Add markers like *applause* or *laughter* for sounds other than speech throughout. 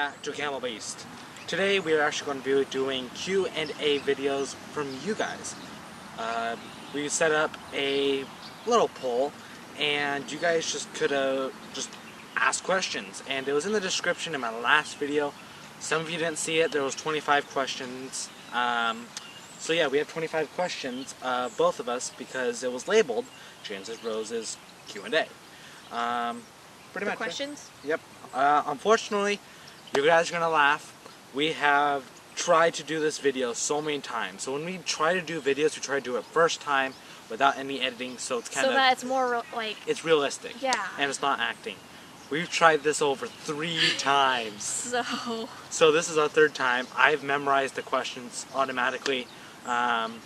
back to Camo Beast. Today we are actually going to be doing Q&A videos from you guys. Uh, we set up a little poll and you guys just could have just asked questions and it was in the description in my last video. Some of you didn't see it, there was 25 questions. Um, so yeah, we have 25 questions, uh, both of us, because it was labeled James Rose's Q&A. Um, pretty The much. questions? Yep. Uh, unfortunately, you guys are gonna laugh. We have tried to do this video so many times. So when we try to do videos, we try to do it first time without any editing, so it's kind So of that it's more like, it's realistic. Yeah. And it's not acting. We've tried this over three times. so, So this is our third time. I've memorized the questions automatically. Um,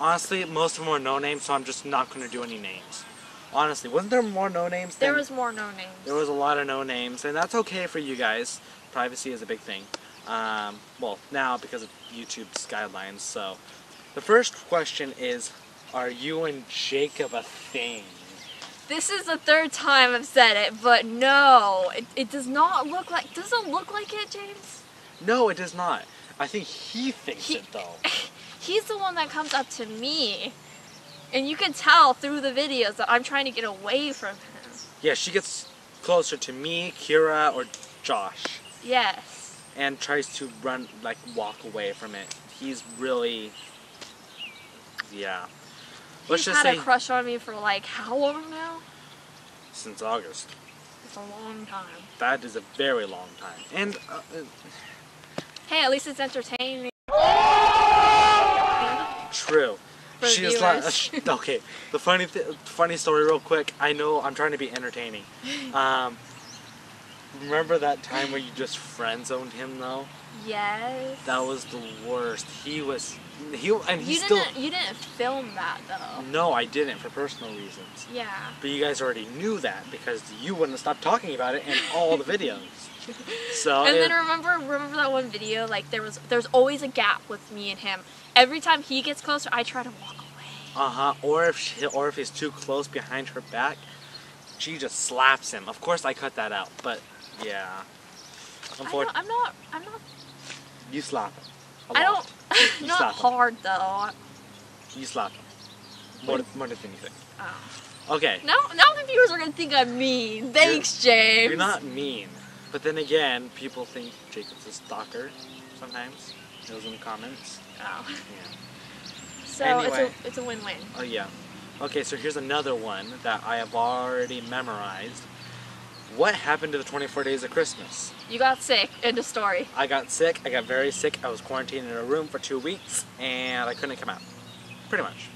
honestly, most of them are no names, so I'm just not going to do any names. Honestly, wasn't there more no names? there was more no names. there was a lot of no names, and that's okay for you guys. Privacy is a big thing. Um, well, now because of YouTube's guidelines. So, the first question is, are you and Jacob a thing? This is the third time I've said it, but no, it, it does not look like, does it look like it, James? No, it does not. I think he thinks He- it though. *laughs* He's the one that comes up to me. And you can tell through the videos that I'm trying to get away from him. Yeah, she gets closer to me, Kira, or Josh, Yes. and tries to run, like, walk away from it. He's really, yeah. Let's He's had say a crush on me for like how long now? since August. It's a long time. That is a very long time. And uh, uh, Hey, at least it's entertaining. True. For the She's like, *laughs* okay. The funny, th- funny story, real quick. I know I'm trying to be entertaining. Um, remember that time where you just friend zoned him though? Yes. That was the worst. He was, he and he you still. didn't. You didn't film that though. No, I didn't for personal reasons. Yeah. But you guys already knew that because you wouldn't stop talking about it in all the videos. *laughs* So And it- then remember, remember that one video? Like there was, there's always a gap with me and him. Every time he gets closer, I try to walk away. Uh huh. Or if she, or if he's too close behind her back, she just slaps him. Of course, I cut that out, but yeah. Unfortunately, I'm not. I'm not. you slap him. I don't. *laughs* You not slap him. hard though. You slap him. More, more than anything. Oh. Okay. Now, now the viewers are gonna think I'm mean. Thanks, James. You're not mean, but then again, people think Jacob's a stalker. Sometimes. Those in the comments. Oh. Yeah. So Anyway. it's a it's a win-win. Oh yeah. Okay, so here's another one that I have already memorized. What happened to the 24 days of Christmas? You got sick. End of story. I got sick. I got very sick. I was quarantined in a room for two weeks, and I couldn't come out. Pretty much.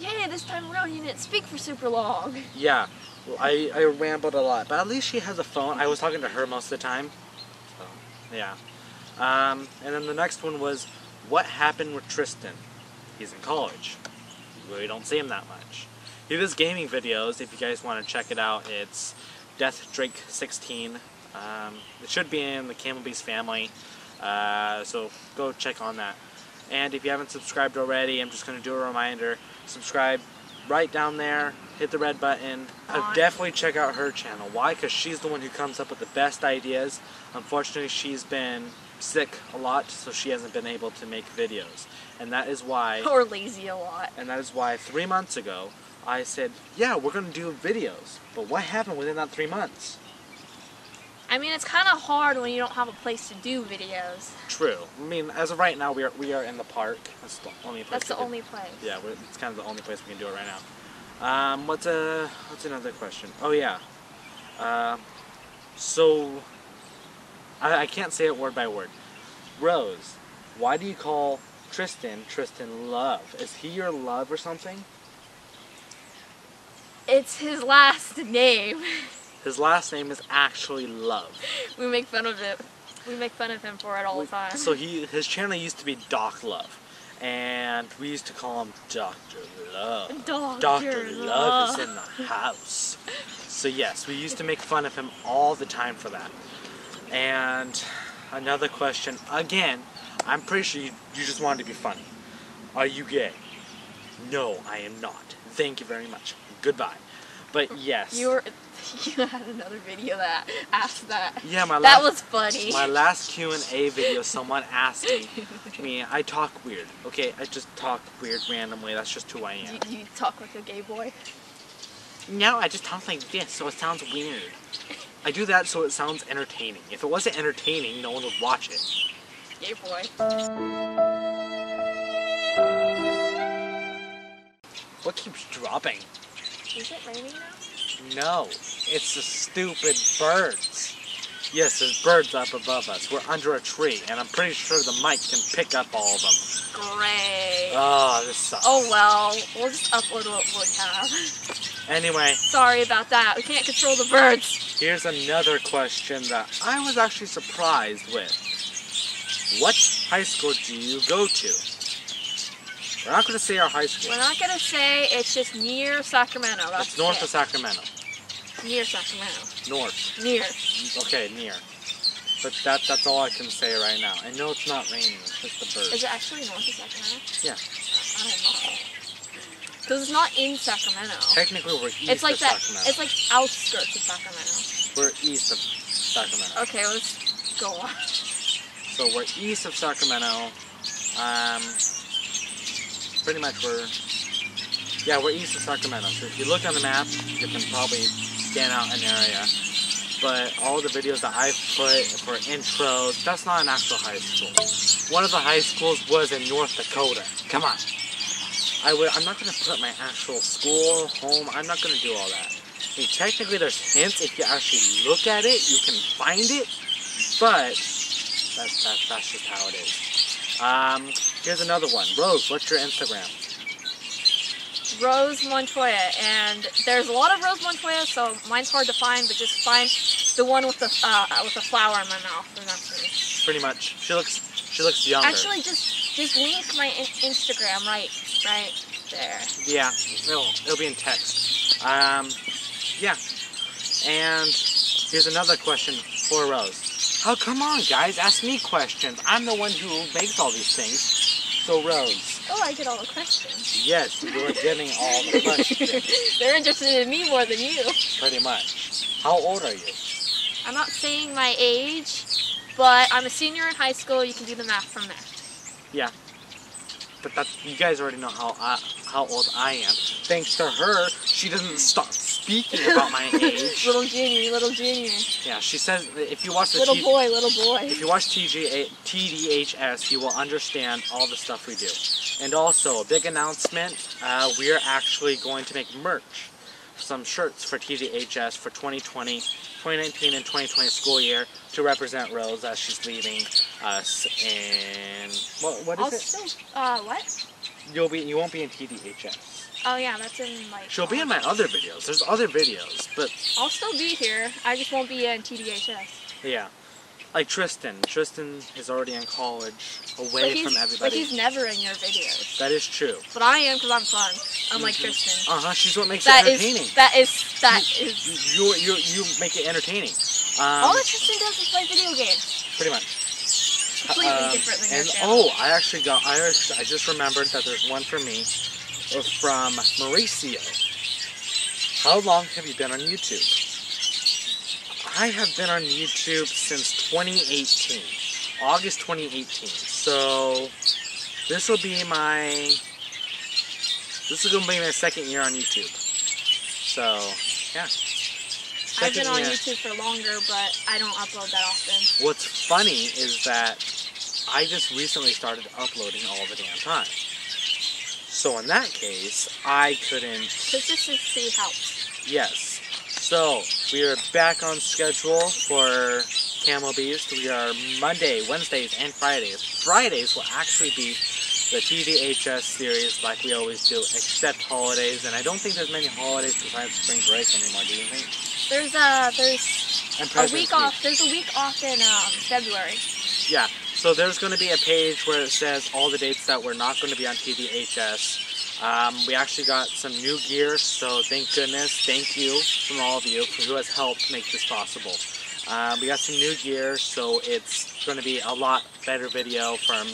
Yay! This time around, you didn't speak for super long. Yeah. Well, I, I rambled a lot, but at least she has a phone. I was talking to her most of the time. So, yeah. Um, and then the next one was, what happened with Trystin? He's in college. You really don't see him that much. He does gaming videos. If you guys want to check it out, it's Death Drake 16. Um, it should be in the Camo Beast family. Uh, so go check on that. And if you haven't subscribed already, I'm just going to do a reminder. Subscribe right down there. Hit the red button. On. definitely check out her channel. Why? Because she's the one who comes up with the best ideas. Unfortunately, she's been sick a lot, so she hasn't been able to make videos. And that is why *laughs* Or lazy a lot. and that is why three months ago I said, yeah, we're gonna do videos. But what happened within that three months? I mean, it's kind of hard when you don't have a place to do videos. True. I mean, as of right now, we are we are in the park. That's the only place. That's the only place. Yeah, we're, it's kind of the only place we can do it right now. Um, what's a what's another question? Oh yeah. Um, so I, I can't say it word by word. Rose, why do you call Trystin Trystin Love? Is he your love or something? It's his last name. *laughs* His last name is actually Love. we make fun of it. We make fun of him for it all the time. So he his channel used to be Doc Love, and we used to call him Doctor Love. Dr. Doctor Love is in the house. So yes, we used to make fun of him all the time for that. And another question again. I'm pretty sure you, you just wanted to be funny. Are you gay? No, I am not. Thank you very much. Goodbye. But yes. You were *laughs* you had another video that asked that. Yeah, my last, That was funny. my last Q and A video. Someone asked me. *laughs* Me, I talk weird. Okay, I just talk weird randomly. That's just who I am. you, you talk like a gay boy. No, I just talk like this, so it sounds weird. I do that so it sounds entertaining. If it wasn't entertaining, no one would watch it. Gay boy. What keeps dropping? Is it raining now? No, it's the stupid birds. Yes, there's birds up above us. We're under a tree, and I'm pretty sure the mic can pick up all of them. Great. Oh, this sucks. oh well, we'll just upload what we have. Anyway, Sorry about that. We can't control the birds. here's another question that I was actually surprised with. What high school do you go to? We're not going to say our high school. We're not gonna say it's just near Sacramento. That's It's north it. of Sacramento. Near Sacramento. North. Near. Okay, near. But that that's all I can say right now. I know it's not raining, it's just the birds. Is it actually north of Sacramento? Yeah. I don't know. Because it's not in Sacramento. Technically, we're east It's like of that. Sacramento. It's like outskirts of Sacramento. We're east of Sacramento. Okay, let's go on. So we're east of Sacramento. Um, pretty much we're, yeah, we're east of Sacramento. So if you look on the map, you can probably scan out an area. But all the videos that I've put for intros, that's not an actual high school. One of the high schools was in North Dakota. Come on. I would, I'm not going to put my actual school, home, I'm not going to do all that. I mean, technically there's hints. If you actually look at it, you can find it. But that's, that's, that's just how it is. Um, here's another one. Rose, what's your Instagram? Rose Montoya, and there's a lot of Rose Montoya, so mine's hard to find. But just find the one with the uh, with the flower in my mouth, and that's me. Pretty much. She looks she looks younger. Actually, just just link my in- Instagram right right there. yeah, it'll it'll be in text. Um, yeah. And here's another question for Rose. Oh come on, guys, ask me questions. I'm the one who makes all these things. So Rose, Oh, I get all the questions. yes, you're getting all the questions. *laughs* They're interested in me more than you. Pretty much. How old are you? I'm not saying my age, but I'm a senior in high school. You can do the math from there. But that you guys already know how I, how old I am. Thanks to her, she doesn't stop speaking *laughs* about my age. little junior, little junior, Yeah, she says if you watch the little T- boy, little boy. if you watch TGA, TDHS, you will understand all the stuff we do. And also, a big announcement: uh, we are actually going to make merch, some shirts for TDHS for 2020, 2019, and 2020 school year to represent Rose as she's leaving us in what what I'll it? still, uh, what? You'll be you won't be in TDHS. Oh yeah, that's in my. She'll be in my other videos. There's other videos, but I'll still be here. I just won't be in TDHS. yeah. Like Trystin. Trystin is already in college, away from but everybody. he's never in your videos. That is true. But I am because I'm fun. Unlike Mhm. Trystin. Uh huh. She's what makes That it is entertaining. that is that is. you, you you make it entertaining. All Um, that Trystin does is play video games. pretty much. Completely Um, different than your and channel. oh, I actually got. I I just remembered that there's one for me. From Mauricio. How long have you been on YouTube? I have been on YouTube since 2018, August 2018. So this will be my. This is gonna be my second year on YouTube. So yeah. I've been Second on year. YouTube for longer, but I don't upload that often. What's funny is that I just recently started uploading all the damn time. So in that case, I couldn't. Consistency helps. Yes. So we are back on schedule for Camo Beast. We are Monday, Wednesdays, and Fridays. Fridays will actually be the TDHS series like we always do, except holidays. And I don't think there's many holidays besides spring break anymore. Do you think? There's a there's a week Week. off. There's a week off in um, February. Yeah, so there's going to be a page where it says all the dates that we're not going to be on TDHS. Um, we actually got some new gear, so thank goodness, thank you from all of you who has helped make this possible. Uh, we got some new gear, so it's going to be a lot better video from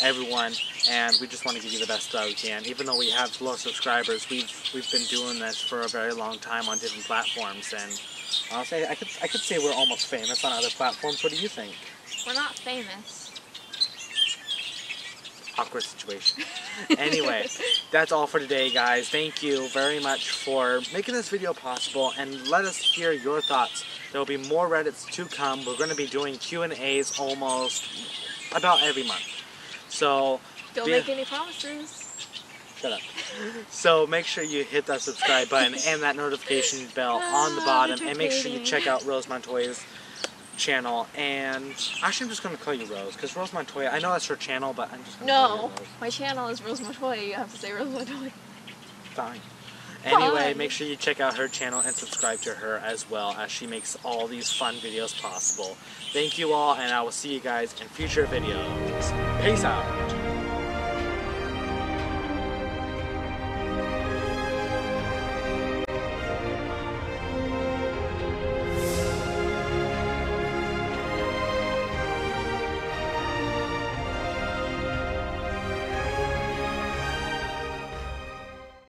everyone, and we just want to give you the best that we can. Even though we have low subscribers, we've we've been doing this for a very long time on different platforms, and honestly, I could I could say we're almost famous on other platforms. What do you think? We're not famous. Awkward situation. *laughs* anyway, that's all for today, guys. Thank you very much for making this video possible, and let us hear your thoughts. There will be more Reddits to come. We're going to be doing Q&As almost about every month. So, Don't make any promises. shut up. So make sure you hit that subscribe button and that notification bell on the bottom, and make sure you check out *laughs* Rose Montoya's channel. And actually, I'm just going to call you Rose because Rose Montoya. I know that's her channel, but I'm just going to call you No, my channel is Rose Montoya. You have to say Rose Montoya. Fine. Anyway, Fine. make sure you check out her channel and subscribe to her as well as she makes all these fun videos possible. Thank you all, and I will see you guys in future videos. Peace out.